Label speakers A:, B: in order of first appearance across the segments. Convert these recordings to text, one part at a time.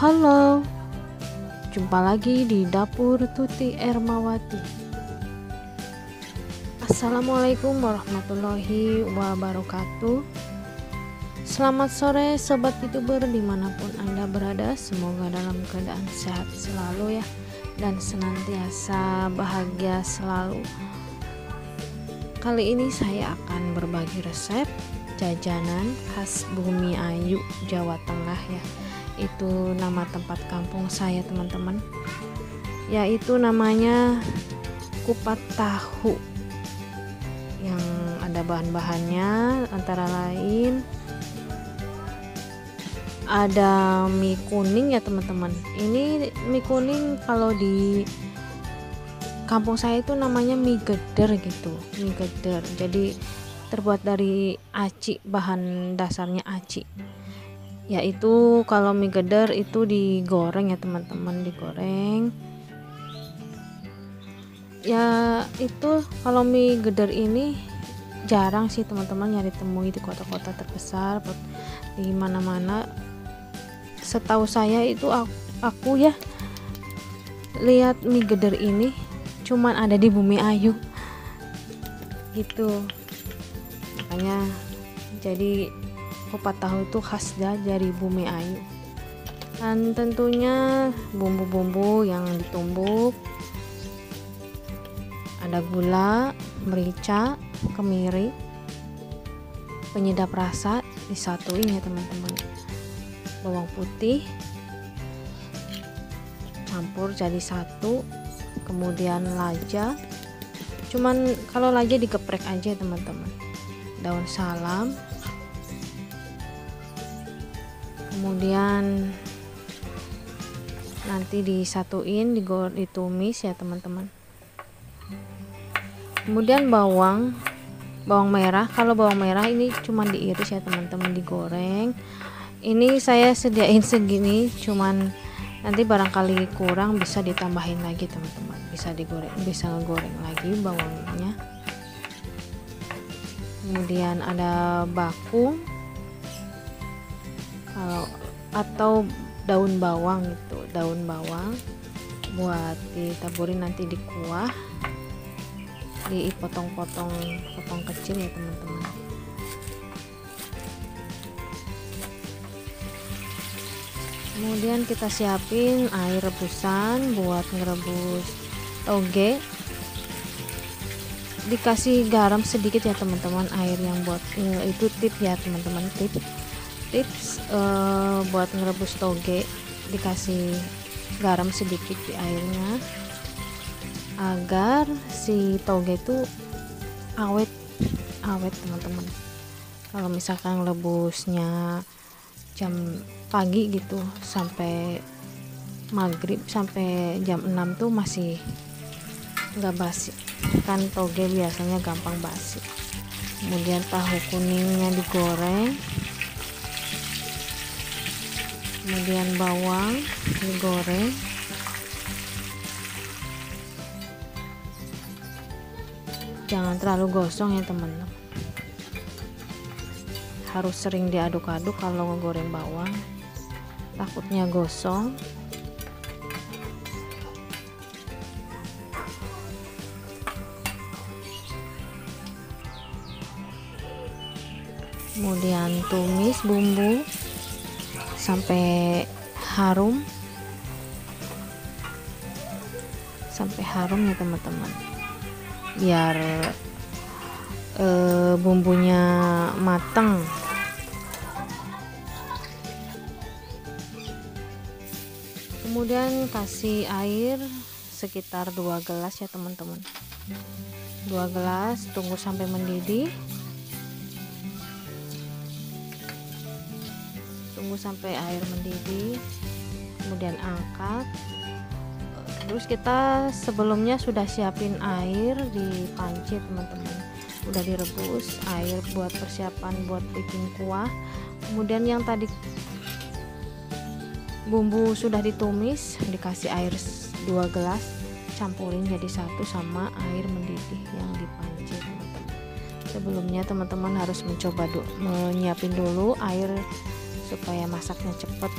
A: Halo, jumpa lagi di dapur Tuti Ermawati. Assalamualaikum warahmatullahi wabarakatuh. Selamat sore sobat youtuber di mana pun anda berada, semoga dalam keadaan sehat selalu ya dan senantiasa bahagia selalu. Kali ini saya akan berbagi resep jajanan khas Bumi Ayu, Jawa Tengah ya itu nama tempat kampung saya teman-teman. Yaitu namanya kupat tahu. Yang ada bahan-bahannya antara lain ada mie kuning ya teman-teman. Ini mie kuning kalau di kampung saya itu namanya mie geder gitu mie geder. Jadi terbuat dari aci bahan dasarnya aci yaitu kalau mie geder itu digoreng ya teman-teman digoreng. Ya itu kalau mie geder ini jarang sih teman-teman nyari temui di kota-kota terbesar di mana-mana. Setahu saya itu aku, aku ya lihat mie geder ini cuman ada di bumi ayu. Gitu. Makanya jadi kupat tahu itu khas dari bumi ayu. Dan tentunya bumbu-bumbu yang ditumbuk. Ada gula, merica, kemiri, penyedap rasa disatuin ya teman-teman. Bawang putih campur jadi satu kemudian laja. Cuman kalau laja digeprek aja teman-teman. Daun salam kemudian nanti disatuin digor ditumis ya teman-teman. Kemudian bawang bawang merah. Kalau bawang merah ini cuma diiris ya teman-teman digoreng. Ini saya sediain segini cuman nanti barangkali kurang bisa ditambahin lagi teman-teman. Bisa digoreng bisa ngegoreng lagi bawangnya. Kemudian ada bakung kalau atau daun bawang gitu daun bawang buat ditaburin nanti di kuah dipotong-potong potong kecil ya teman-teman. Kemudian kita siapin air rebusan buat ngerebus toge. Dikasih garam sedikit ya teman-teman air yang buat eh, itu tip ya teman-teman tip tips uh, buat ngerebus toge dikasih garam sedikit di airnya agar si toge itu awet awet teman-teman. Kalau misalkan rebusnya jam pagi gitu sampai maghrib sampai jam 6 tuh masih nggak basi. Kan toge biasanya gampang basi. Kemudian tahu kuningnya digoreng kemudian bawang digoreng. Jangan terlalu gosong ya teman-teman harus sering diaduk-aduk kalau ngegoreng bawang. Takutnya gosong. Kemudian tumis bumbu sampai harum. Sampai harum ya teman-teman. Biar e, bumbunya matang kemudian kasih air sekitar 2 gelas ya teman-teman. 2 gelas tunggu sampai mendidih tunggu sampai air mendidih kemudian angkat. Terus kita sebelumnya sudah siapin air di panci teman-teman. Udah direbus air buat persiapan buat bikin kuah. Kemudian yang tadi bumbu sudah ditumis dikasih air 2 gelas campurin jadi satu sama air mendidih yang di panci teman-teman. Sebelumnya teman-teman harus mencoba menyiapin dulu air supaya masaknya cepet.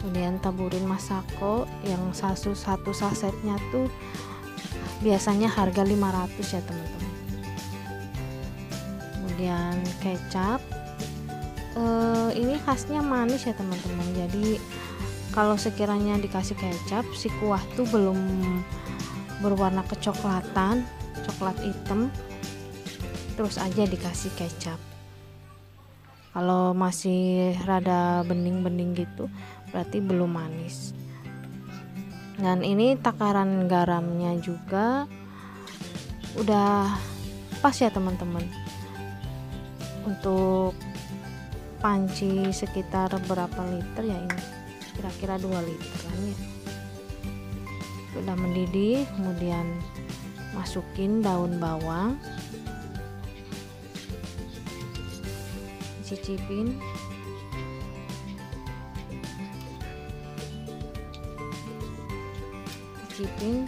A: Kemudian taburin masako yang satu satu sasetnya tuh biasanya harga 500 ya teman-teman. Kemudian kecap. Uh, ini khasnya manis ya teman-teman. Jadi kalau sekiranya dikasih kecap si kuah tuh belum berwarna kecoklatan coklat hitam terus aja dikasih kecap kalau masih rada bening-bening gitu berarti belum manis. Dan ini takaran garamnya juga udah pas ya teman-teman. Untuk panci sekitar berapa liter ya ini? Kira-kira 2 literan ya. Sudah mendidih kemudian masukin daun bawang cicipin cicipin.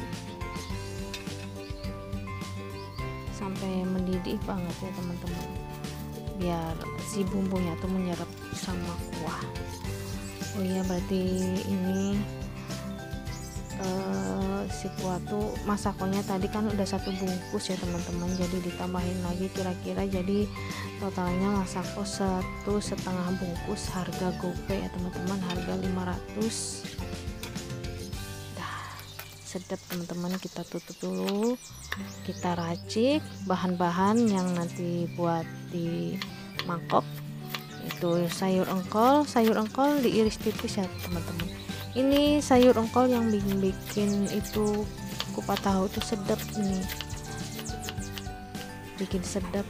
A: Sampai mendidih banget ya teman-teman. Biar si bumbunya tuh menyerap sama kuah. Oh iya berarti ini uh, si kuah tuh masakonya tadi kan udah satu bungkus ya teman-teman. Jadi ditambahin lagi kira-kira. Jadi totalnya masako satu setengah bungkus harga gope ya teman-teman. Harga 500 dah sedap teman-teman. Kita tutup dulu. Kita racik bahan-bahan yang nanti buat di mangkok. Itu sayur engkol. Sayur engkol diiris tipis ya teman-teman ini sayur engkol yang bikin bikin itu kupat tahu tuh sedap ini. Bikin sedap.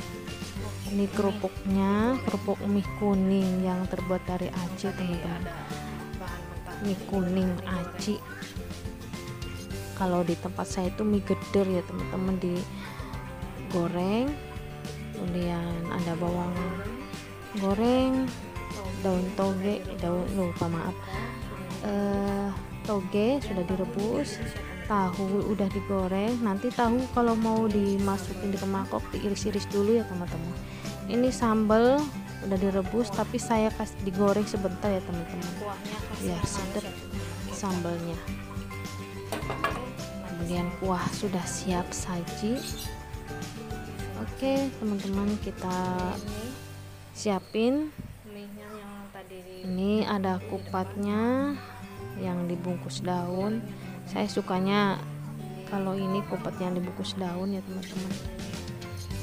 A: Ini kerupuknya kerupuk mie kuning yang terbuat dari aci teman-teman. Mie kuning aci. Kalau di tempat saya itu mie geder ya teman-teman. Digoreng kemudian ada bawang goreng daun toge daun lupa maaf uh, toge sudah direbus tahu udah digoreng. Nanti tahu kalau mau dimasukin di mangkok diiris-iris dulu ya teman-teman. Ini sambal udah direbus tapi saya kasih digoreng sebentar ya teman-teman. Biar sedap sambalnya. Kemudian kuah sudah siap saji. Oke teman-teman kita siapin ini ada kupatnya yang dibungkus daun. Saya sukanya kalau ini kupat yang dibungkus daun ya teman-teman.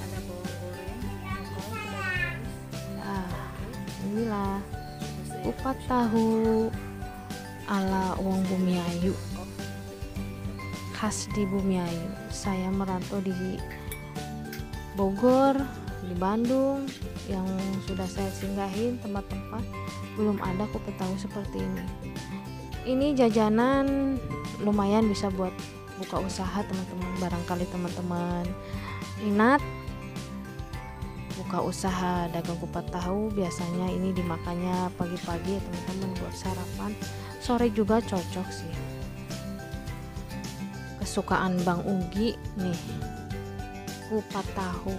A: Ada bawang goreng ah inilah kupat tahu ala uang bumi ayu khas di bumi ayu saya merantau di Bogor di Bandung yang sudah saya singgahin tempat-tempat belum ada kupat tahu seperti ini. Ini jajanan lumayan bisa buat buka usaha teman-teman. Barangkali teman-teman minat buka usaha dagang kupat tahu. Biasanya ini dimakannya pagi-pagi ya teman-teman buat sarapan. Sore juga cocok sih. Kesukaan Bang Ugi nih. Kupat tahu.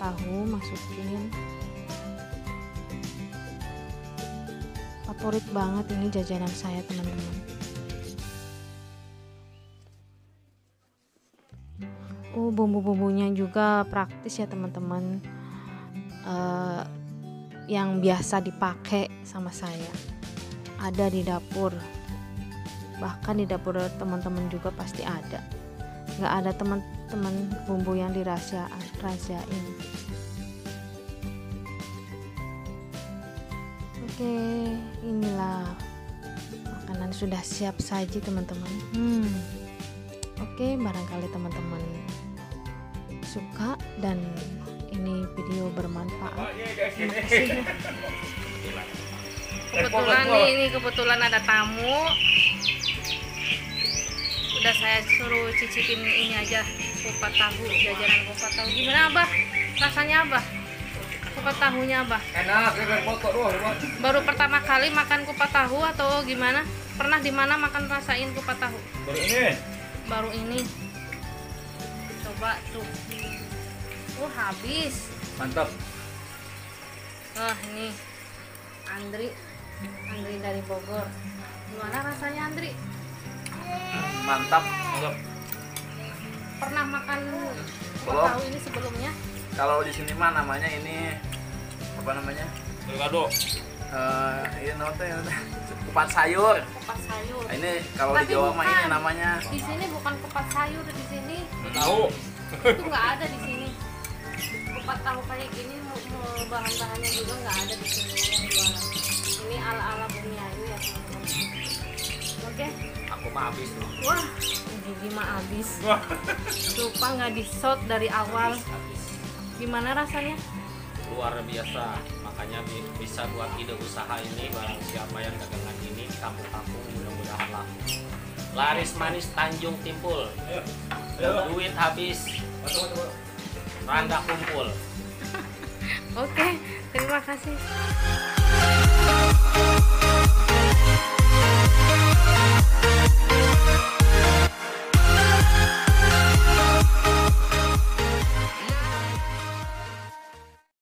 A: Tahu masukin favorit banget ini jajanan saya teman-teman. Oh bumbu-bumbunya juga praktis ya teman-teman. Uh, yang biasa dipakai sama saya. Ada di dapur. Bahkan di dapur teman-teman juga pasti ada. Nggak ada teman-teman bumbu yang dirahasiain oke inilah makanan sudah siap saji teman-teman. Hmm. Oke barangkali teman-teman suka dan ini video bermanfaat. Terima kasih kebetulan nih ini kebetulan ada tamu. Udah saya suruh cicipin ini aja kupat tahu jajanan kupat tahu. Gimana abah? Rasanya abah kupat tahunya abah? Enak baru pertama kali makan kupat tahu atau gimana? Pernah di mana makan rasain kupat tahu? Baru ini. Baru ini. Coba tuh. Uh habis.
B: Mantap.
A: Oh ini. Andri.
C: Andri dari Bogor. Gimana rasanya Andri?
B: Mantap mantap.
C: Pernah makan tahu ini sebelumnya
B: kalau di sini mah namanya ini apa namanya?
D: Delgado.
B: Eh ini note kupat sayur.
C: Kupat sayur.
B: Nah, ini kalau di Jawa mah ini namanya.
C: Di sini bukan kupat sayur di sini.
D: Tahu.
C: itu nggak ada di sini. Kupat tahu kayak gini bahan-bahannya juga nggak ada di sini. Yang jualan. Ini ala ala bumi ayu ya teman-teman. Oke?
D: Aku mah habis tuh.
C: wah gigi mah abis
D: Wah.
C: lupa nggak di shot dari awal.
D: Habis
C: gimana rasanya?
D: Luar biasa. Makanya bisa buat ide usaha ini barang siapa yang dagangan ini kampung-kampung mudah-mudahan lah. Laris manis Tanjung Timpul. Ayo. Ayo. duit habis. Randa kumpul.
C: Oke okay, terima kasih.